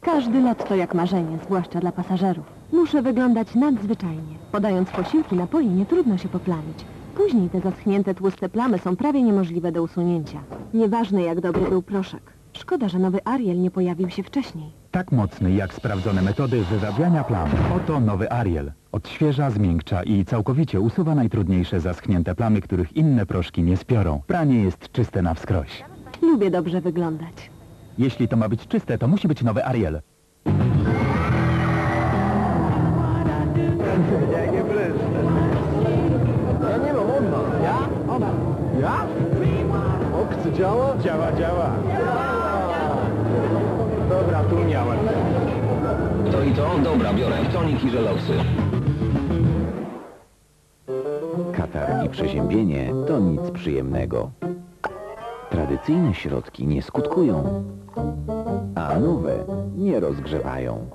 Każdy lot to jak marzenie, zwłaszcza dla pasażerów. Muszę wyglądać nadzwyczajnie. Podając posiłki, napoje nie trudno się poplamić. Później te zaschnięte tłuste plamy są prawie niemożliwe do usunięcia. Nieważne jak dobry był proszek. Szkoda, że nowy Ariel nie pojawił się wcześniej. Tak mocny jak sprawdzone metody wyrabiania plam. Oto nowy Ariel. Odświeża, zmiękcza i całkowicie usuwa najtrudniejsze zaschnięte plamy, których inne proszki nie spiorą. Pranie jest czyste na wskroś. Lubię dobrze wyglądać. Jeśli to ma być czyste, to musi być nowy Ariel. Ja nie mam, on ma. Ja? Ona. Ja? Okcy działa? Działa, działa. Dobra, biorę. Tonik i. Katar i przeziębienie to nic przyjemnego. Tradycyjne środki nie skutkują, a nowe nie rozgrzewają.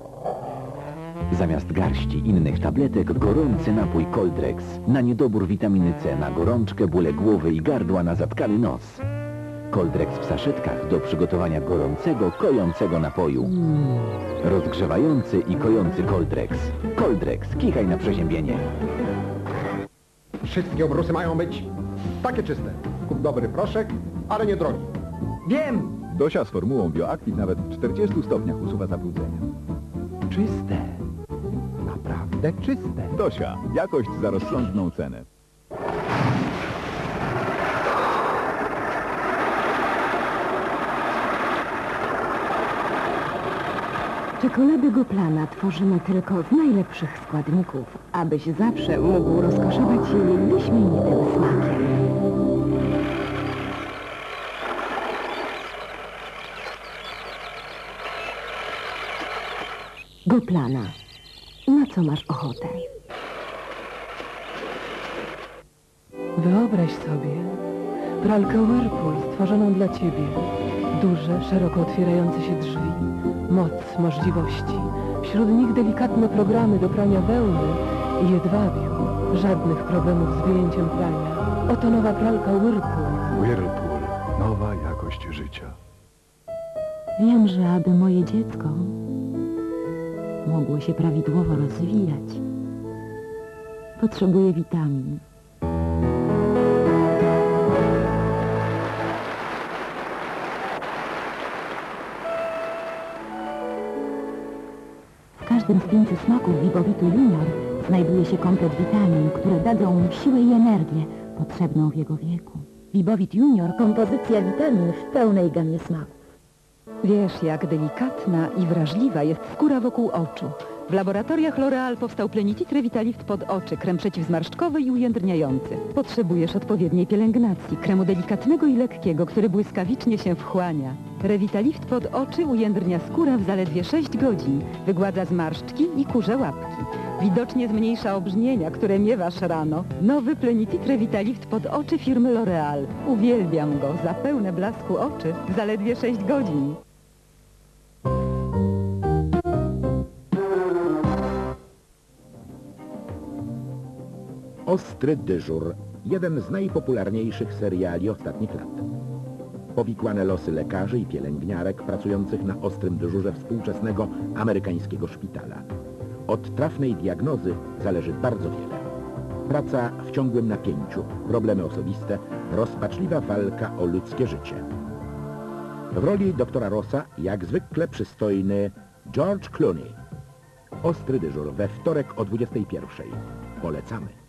Zamiast garści innych tabletek gorący napój Coldrex na niedobór witaminy C, na gorączkę, bóle głowy i gardła, na zatkany nos. Coldrex w saszetkach do przygotowania gorącego, kojącego napoju. Rozgrzewający i kojący Coldrex. Coldrex, kichaj na przeziębienie. Wszystkie obrusy mają być takie czyste. Kup dobry proszek, ale nie drogi. Wiem! Dosia z formułą BioActive nawet w 40 stopniach usuwa zabrudzenia. Czyste. Naprawdę czyste. Dosia, jakość za rozsądną cenę. Czekolady Goplana tworzymy tylko z najlepszych składników, abyś zawsze mógł rozkoszować się jej wyśmienitym smakiem. Goplana. Na co masz ochotę? Wyobraź sobie pralkę Whirlpool stworzoną dla Ciebie. Duże, szeroko otwierające się drzwi, moc możliwości. Wśród nich delikatne programy do prania wełny i jedwabiu. Żadnych problemów z wyjęciem prania. Oto nowa pralka Whirlpool. Whirlpool. Nowa jakość życia. Wiem, że aby moje dziecko mogło się prawidłowo rozwijać, potrzebuje witamin. W każdym z pięciu smaków Vivovitu Junior znajduje się komplet witamin, które dadzą mu siłę i energię potrzebną w jego wieku. Vivovit Junior kompozycja witamin w pełnej gamie smaków. Wiesz, jak delikatna i wrażliwa jest skóra wokół oczu. W laboratoriach L'Oreal powstał Plenity Revitalift pod oczy, krem przeciwzmarszczkowy i ujędrniający. Potrzebujesz odpowiedniej pielęgnacji, kremu delikatnego i lekkiego, który błyskawicznie się wchłania. Revitalift pod oczy ujędrnia skórę w zaledwie 6 godzin, wygładza zmarszczki i kurze łapki. Widocznie zmniejsza obrzmienia, które miewasz rano. Nowy Plenity Revitalift pod oczy firmy L'Oreal. Uwielbiam go za pełne blasku oczy w zaledwie 6 godzin. Ostry dyżur. Jeden z najpopularniejszych seriali ostatnich lat. Powikłane losy lekarzy i pielęgniarek pracujących na ostrym dyżurze współczesnego amerykańskiego szpitala. Od trafnej diagnozy zależy bardzo wiele. Praca w ciągłym napięciu, problemy osobiste, rozpaczliwa walka o ludzkie życie. W roli doktora Rossa jak zwykle przystojny George Clooney. Ostry dyżur we wtorek o 21. Polecamy.